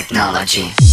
technology.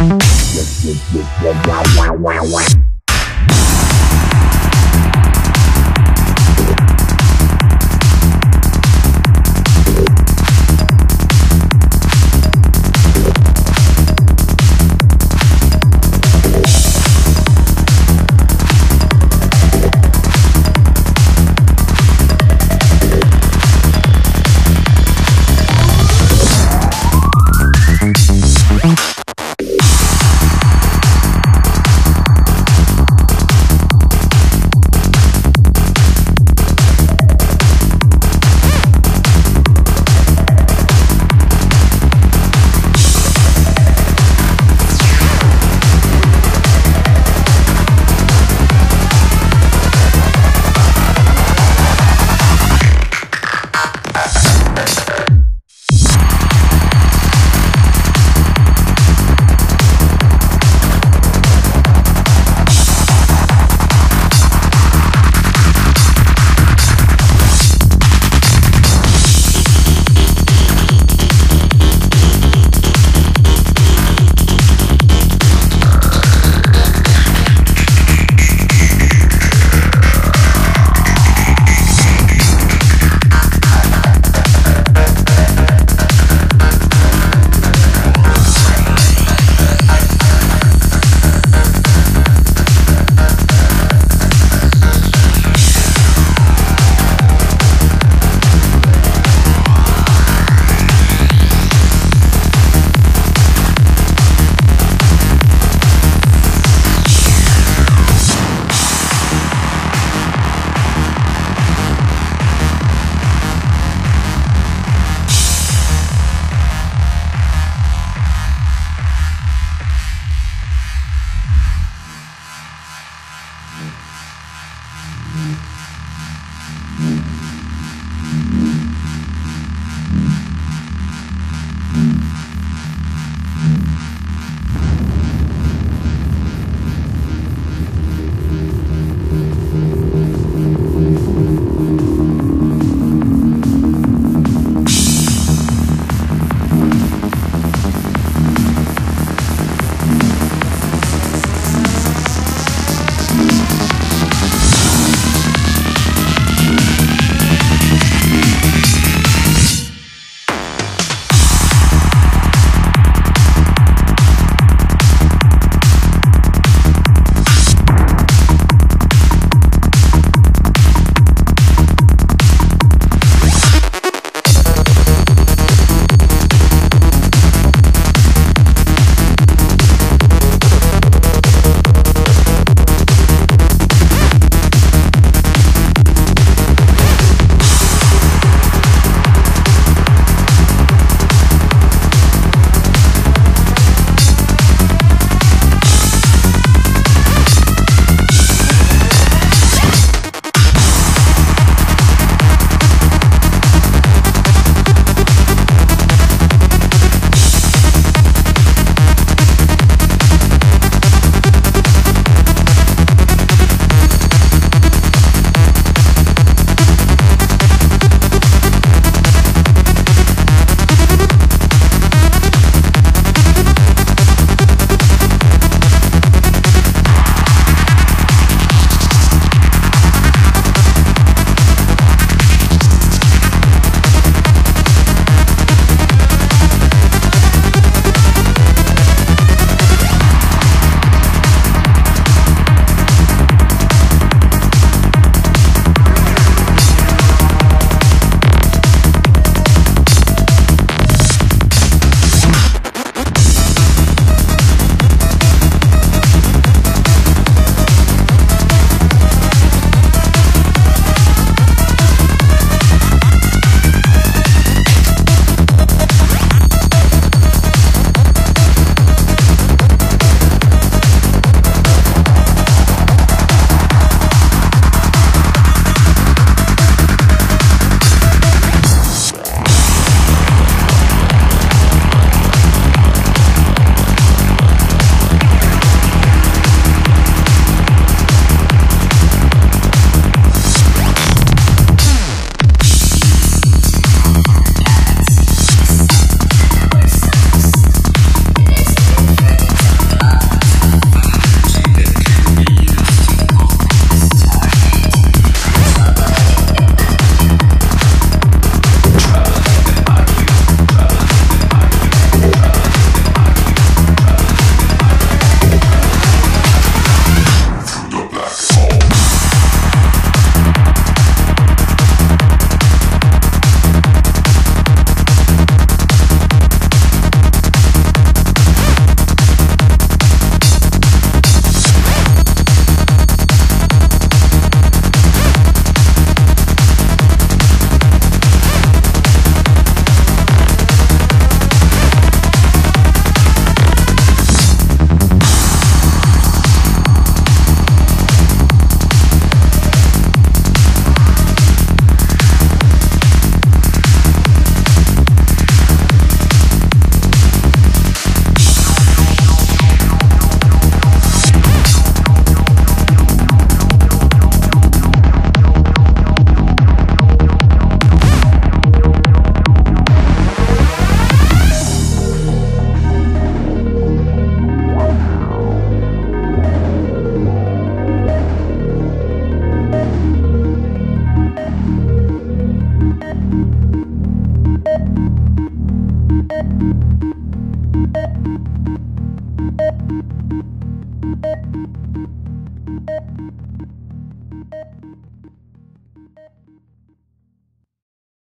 Wow, wow, wow, wow.